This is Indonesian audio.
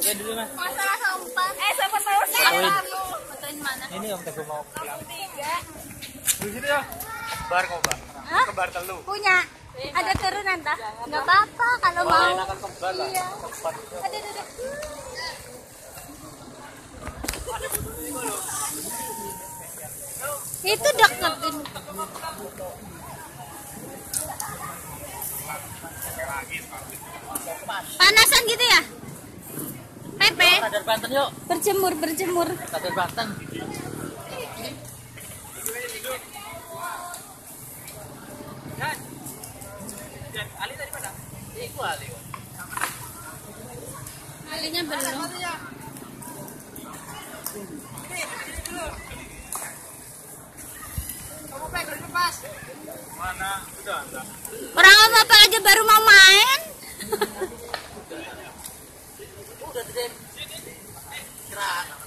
Oke dulu mas. Masalah sempat. Eh, siapa tahu sih. Fotoin mana? Ini om teguh mau pulang. Tiga. Di sini ya. Bar kok mbak. Hah? Kebar telu. Punya. Ada turunan tak? Enggak apa-apa kalau mau. Enakan kembar lah. Iya. Keempat. Ada ada. Itu deketin. Panasan gitu ya? Radar Banten yuk. berjemur berjemur. Radar Banten. Ali tadi mana? Iku Ali. Alinya belum. Mana? Sudah enggak. Orang apa aja baru mau main. Udah Nah, nah.